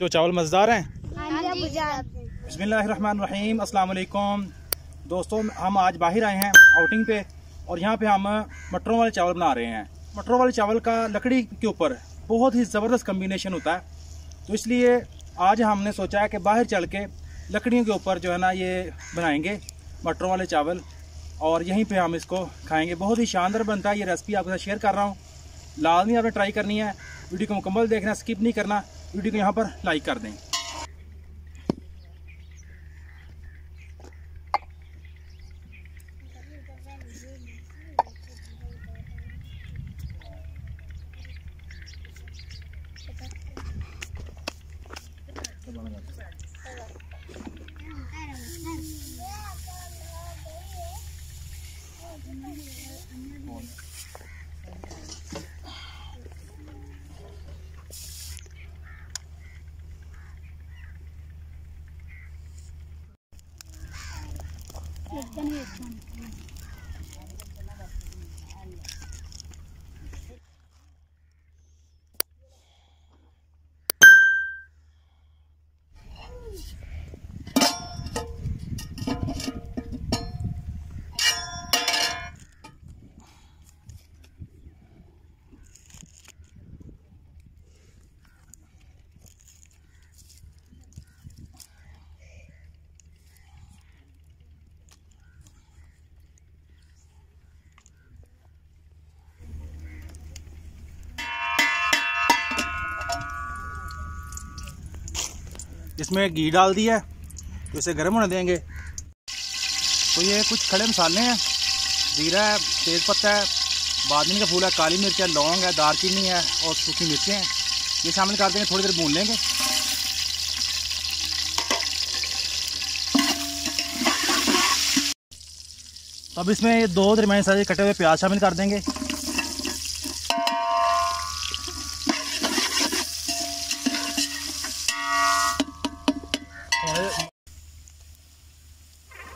जो चावल मज़ेदार हैं? हाँ बसमीम अस्सलाम दोस्तों हम आज बाहर आए हैं आउटिंग पे और यहाँ पे हम मटरों वाले चावल बना रहे हैं। मटरों वाले चावल का लकड़ी के ऊपर बहुत ही ज़बरदस्त कम्बिनेशन होता है। तो इसलिए आज हमने सोचा है कि बाहर चल के लकड़ियों के ऊपर जो है ना ये बनाएँगे मटरों वाले चावल और यहीं पे हम इसको खाएँगे। बहुत ही शानदार बनता है। ये रेसिपी आपके साथ शेयर कर रहा हूँ। लाजमी आपने ट्राई करनी है। वीडियो को मुकम्मल देखना स्किप नहीं करना। वीडियो को यहाँ पर लाइक कर दें। వద్దని इसमें घी डाल दिया तो इसे गर्म होने देंगे। तो ये कुछ खड़े मसाले हैं। जीरा है, तेज़ पत्ता है बादमी का फूल है, काली मिर्च है, लौंग है दारचीनी है और सूखी मिर्चें हैं। ये शामिल कर देंगे, थोड़ी देर भून लेंगे। अब इसमें दो दरमियानी साइज़ कटे हुए प्याज शामिल कर देंगे।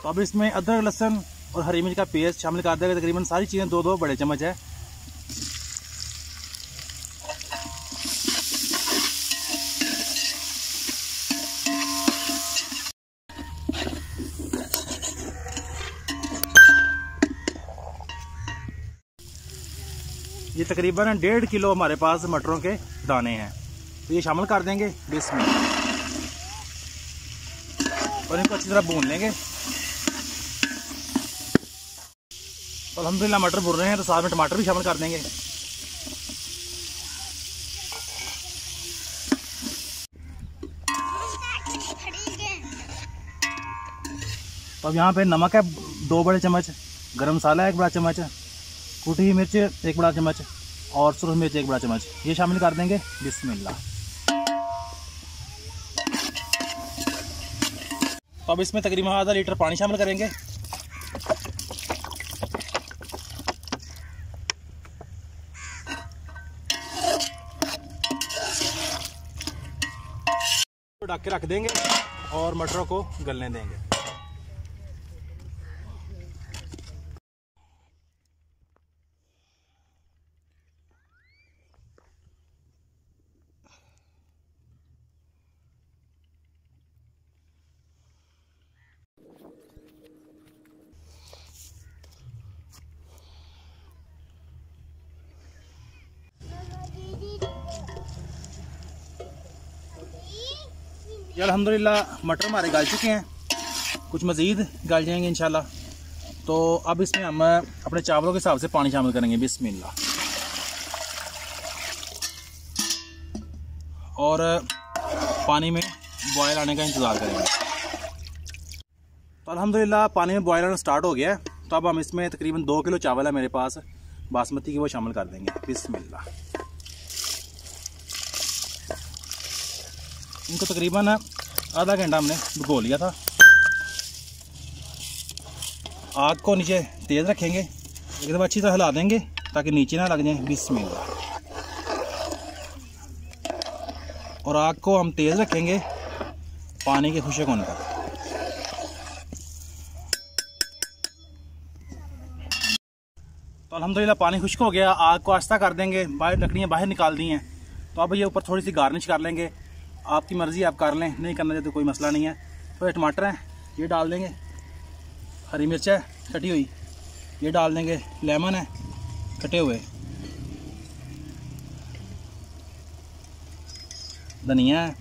तो अब इसमें अदरक, लहसन और हरी मिर्च का पेस्ट शामिल कर देगा। तकरीबन सारी चीज़ें दो दो बड़े चम्मच है। ये तकरीबन डेढ़ किलो हमारे पास मटरों के दाने हैं। तो ये शामिल कर देंगे बिस्मिल और इनको अच्छी तरह भून लेंगे। तो अलहमदिल्ला मटर भून रहे हैं तो साथ में टमाटर भी शामिल कर देंगे। तो अब यहाँ पे नमक है, दो बड़े चम्मच, गरम मसाला एक बड़ा चम्मच, कूटी हुई मिर्च एक बड़ा चम्मच, और सुरख मिर्च एक बड़ा चम्मच। ये शामिल कर देंगे। बिस्मिल्लाह। तो अब इसमें तकरीबन आधा लीटर पानी शामिल करेंगे। ढक के रख देंगे और मटरों को गलने देंगे। ये अलहमदिल्ला मटर हमारे गाल चुके हैं। कुछ मज़ीद गाल जाएँगे इन तो अब इसमें हम अपने चावलों के हिसाब से पानी शामिल करेंगे। बिस्मिल्लाह। और पानी में बॉयल आने का इंतज़ार करेंगे। तो अल्हम्दुलिल्लाह, पानी में बॉयल आना स्टार्ट हो गया है। तो अब हम इसमें तकरीबन दो किलो चावल है मेरे पास। बासमती की वो शामिल कर देंगे। बिस्मिल्लाह। इनको तकरीबन आधा घंटा हमने भिगो लिया था। आग को नीचे तेज़ रखेंगे एकदम अच्छी तरह हिला देंगे, ताकि नीचे ना लग जाए। बिस्मिल्लाह। और आग को हम तेज़ रखेंगे पानी के खुशक होने तक तो अल्हम्दुलिल्लाह, पानी खुश्क हो गया। आग को आस्ता कर देंगे। बाहर लकड़ियाँ बाहर निकाल दी हैं। तो अब ये ऊपर थोड़ी सी गार्निश कर लेंगे। आपकी मर्ज़ी, आप कर लें। नहीं करना चाहते कोई मसला नहीं है। तो टमाटर हैं, ये डाल देंगे। हरी मिर्च है, कटी हुई। ये डाल देंगे। लेमन है, कटे हुए। धनिया है।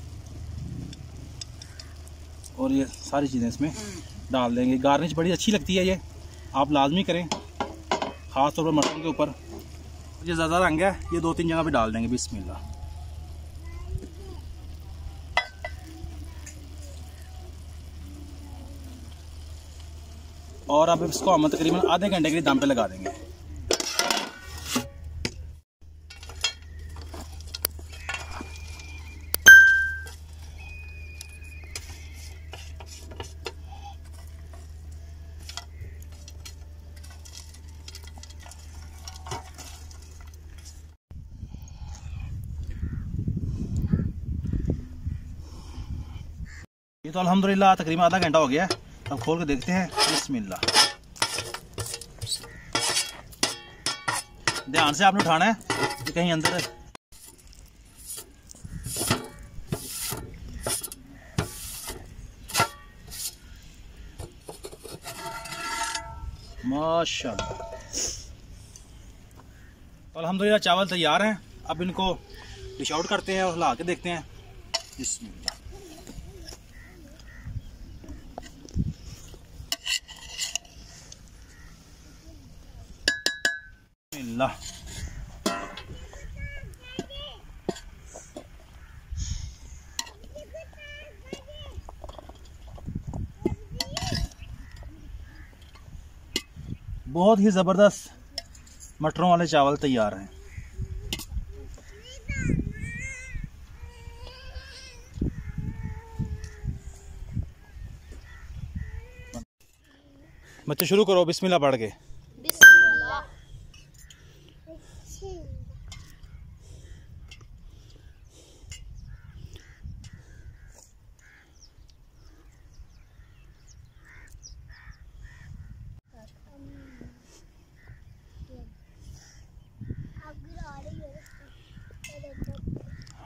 और ये सारी चीज़ें इसमें डाल देंगे। गार्निश बड़ी अच्छी लगती है ये। आप लाजमी करें ख़ास तौर पर मटन के ऊपर। ये ज़्यादा रंग है, ये दो तीन जगह पे डाल देंगे। बिस्मिल्लाह। और अब इसको हम तकरीबन आधे घंटे के लिए दम पे लगा देंगे। ये तो अल्हम्दुलिल्लाह तकरीबन आधा घंटा हो गया है। अब खोल के देखते हैं। बिस्मिल्लाह। ध्यान से आपने उठाना है। कहीं अंदर माशाल्लाह। तो अल्हम्दुलिल्लाह, चावल तैयार हैं। अब इनको डिश आउट करते हैं और हिला के देखते हैं। बिस्मिल्लाह। बिस्मिल्लाह। बहुत ही ज़बरदस्त मटरों वाले चावल तैयार हैं। बच्चे, शुरू करो, बिस्मिल्लाह पढ़ के।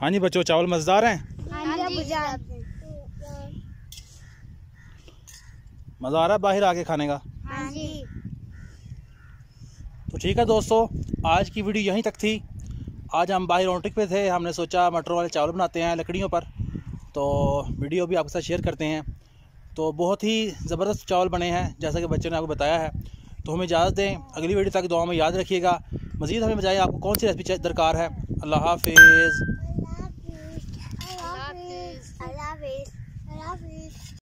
हाँ जी बच्चों चावल मज़ेदार हैं? हाँ मज़ा आ रहा है बाहर आके खाने का? हाँ जी। तो ठीक है दोस्तों आज की वीडियो यहीं तक थी। आज हम बाहर ऑन्टिक पे थे हमने सोचा मटरों वाले चावल बनाते हैं लकड़ियों पर। तो वीडियो भी आपके साथ शेयर करते हैं। तो बहुत ही ज़बरदस्त चावल बने हैं जैसा कि बच्चों ने आपको बताया है। तो हमें इजाज़त दें अगली वीडियो तक दुआ में याद रखिएगा। मज़ीद हमें बताइए आपको कौन सी रेसिपी दरकार है। अल्लाह हाफिज़।